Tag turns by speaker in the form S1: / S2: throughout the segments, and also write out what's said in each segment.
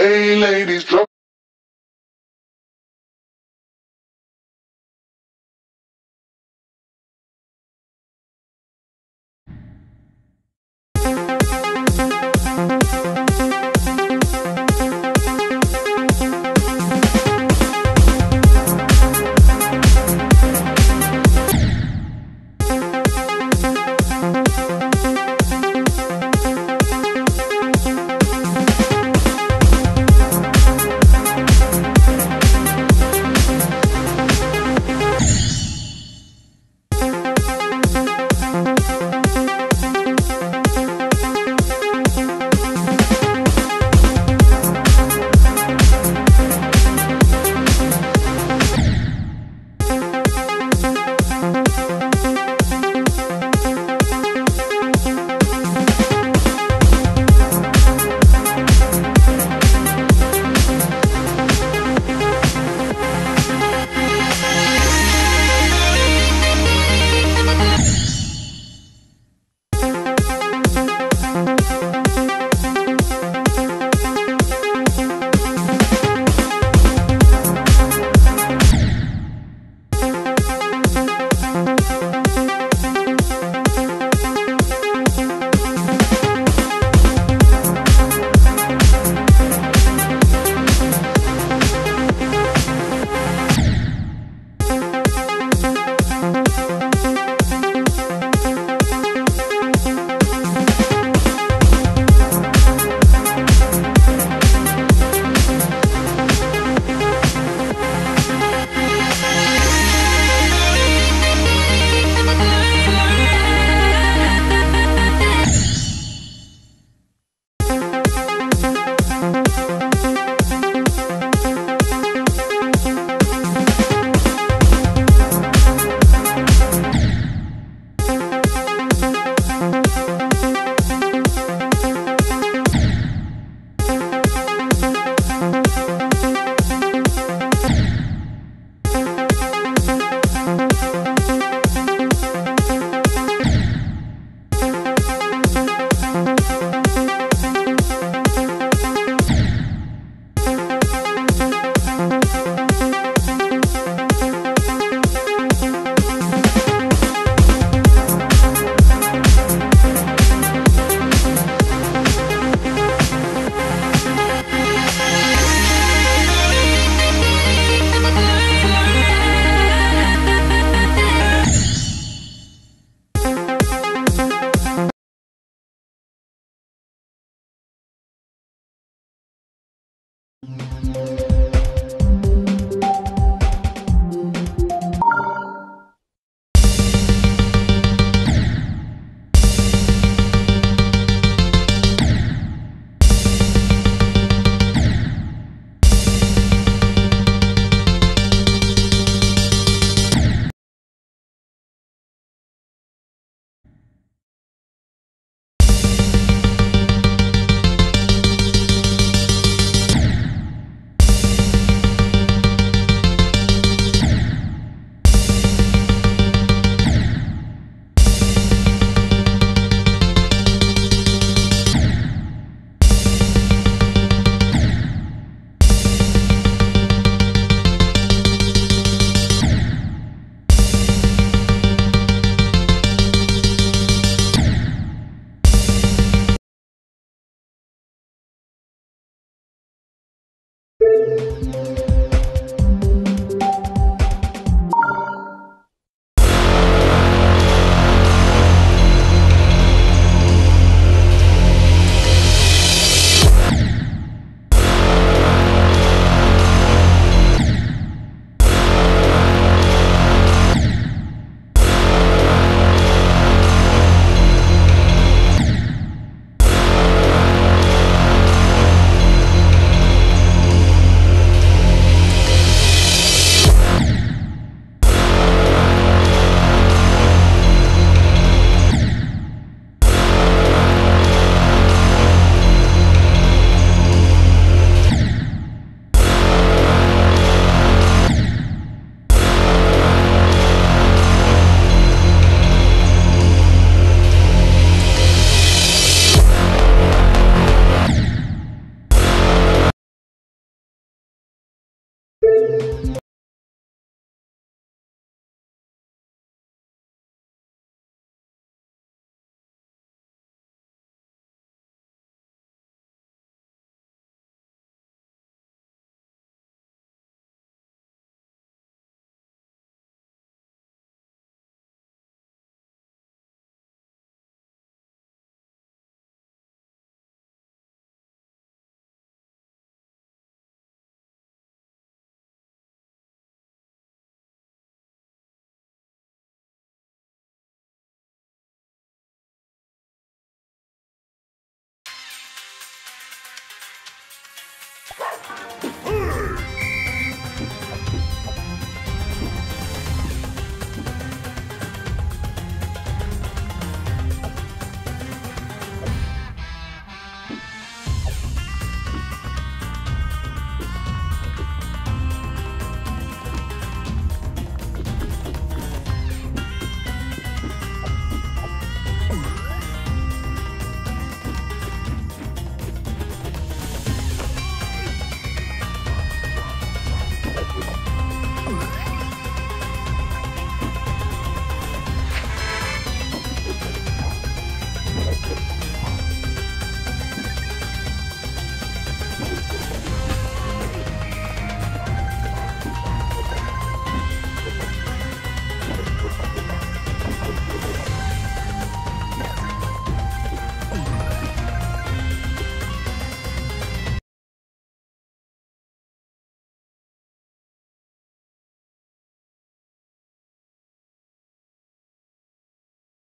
S1: Hey ladies, drop.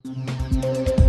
S1: You